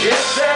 It's